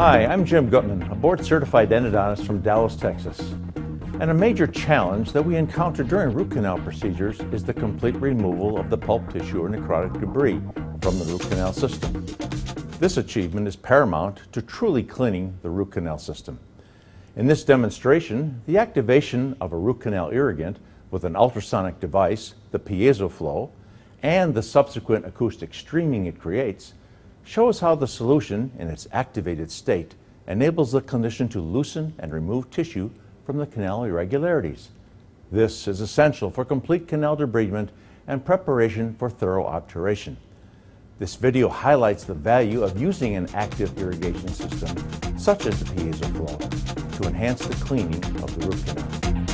Hi, I'm Jim Gutmann, a board certified endodontist from Dallas, Texas. And a major challenge that we encounter during root canal procedures is the complete removal of the pulp tissue or necrotic debris from the root canal system. This achievement is paramount to truly cleaning the root canal system. In this demonstration, the activation of a root canal irrigant with an ultrasonic device, the PiezoFlow, and the subsequent acoustic streaming it creates shows how the solution, in its activated state, enables the clinician to loosen and remove tissue from the canal irregularities. This is essential for complete canal debridement and preparation for thorough obturation. This video highlights the value of using an active irrigation system, such as the PiezoFlow, to enhance the cleaning of the root canal.